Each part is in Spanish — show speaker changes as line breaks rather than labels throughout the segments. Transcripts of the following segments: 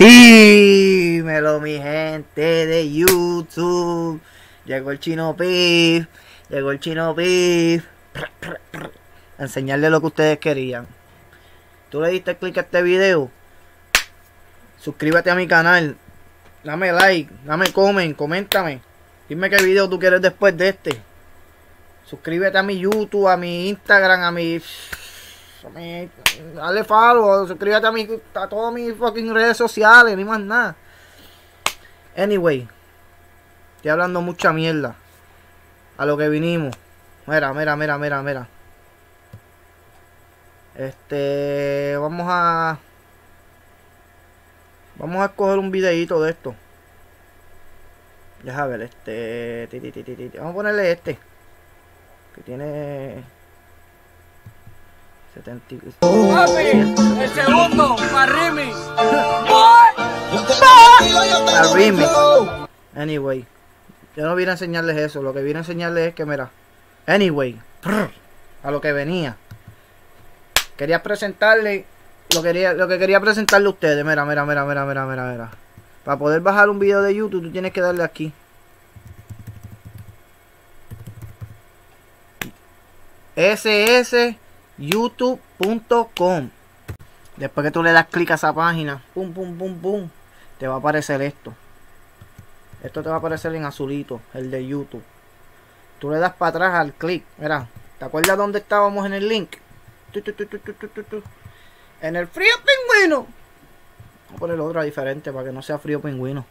Dímelo mi gente de YouTube. Llegó el chino pif. Llegó el chino pif. Enseñarle lo que ustedes querían. Tú le diste clic a este video. Suscríbete a mi canal. Dame like. Dame comment. Coméntame. Dime qué video tú quieres después de este. Suscríbete a mi YouTube, a mi Instagram, a mi dale follow, suscríbete a, mi, a todas mis fucking redes sociales, ni más nada. Anyway, estoy hablando mucha mierda. A lo que vinimos. Mira, mira, mira, mira, mira. Este, vamos a Vamos a escoger un videito de esto. Deja ver, este. Vamos a ponerle este. Que tiene. 70.
el segundo.
Anyway, yo no vine a enseñarles eso. Lo que vine a enseñarles es que, mira. Anyway, a lo que venía. Quería presentarle. Lo, quería, lo que quería presentarle a ustedes. Mira, mira, mira, mira, mira, mira, mira. Para poder bajar un video de YouTube, tú tienes que darle aquí. SS youtube.com. Después que tú le das clic a esa página, pum, pum, pum, pum, te va a aparecer esto. Esto te va a aparecer en azulito, el de YouTube. Tú le das para atrás al clic. Mira, ¿te acuerdas dónde estábamos en el link? en el frío pingüino. Voy a poner otra diferente para que no sea frío pingüino.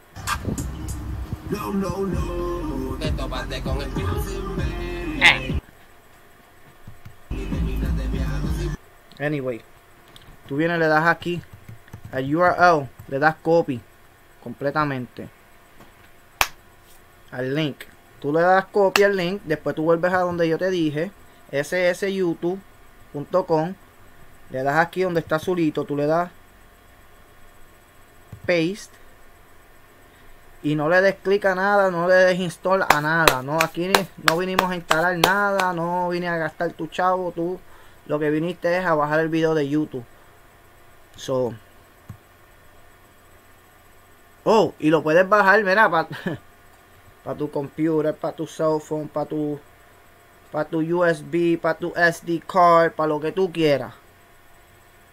No, no, no. Te con el eh. Anyway, tú vienes, le das aquí a URL, le das copy completamente al link. Tú le das copy al link, después tú vuelves a donde yo te dije, ssyoutube.com, le das aquí donde está azulito, tú le das paste y no le des clic a nada, no le des install a nada, no aquí no vinimos a instalar nada, no vine a gastar tu chavo, tú lo que viniste es a bajar el video de YouTube. So. Oh, y lo puedes bajar, mira, para pa tu computer, para tu cell phone, para tu para tu USB, para tu SD card, para lo que tú quieras.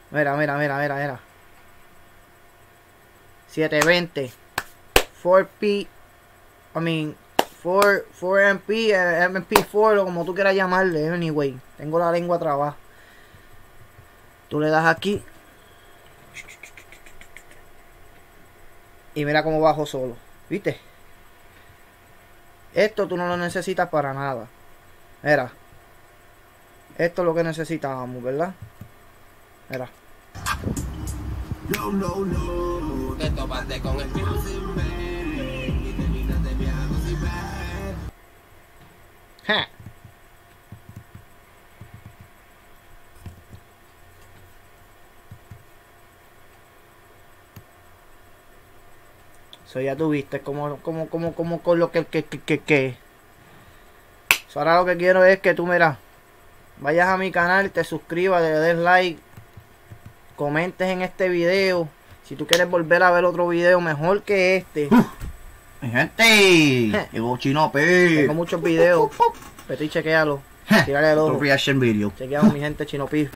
Mira, mira, mira, mira, mira. 720 4P I mean 4, 4MP, MP4 o como tú quieras llamarle, anyway. Tengo la lengua trabada. Tú le das aquí. Y mira cómo bajo solo. ¿Viste? Esto tú no lo necesitas para nada. Mira. Esto es lo que necesitábamos, ¿verdad? Mira. No, no, no. Te topaste con el Ja. Eso ya tuviste, como, como, como, como con lo que, que, que, que. ahora lo que quiero es que tú, mira, vayas a mi canal, te suscribas, le des like, comentes en este video. Si tú quieres volver a ver otro video mejor que este.
Mi gente, llegó Chino P.
Tengo muchos videos. Petit, chequealo. Tírale el ojo.
Reaction video.
Chequeamos mi gente Chino P.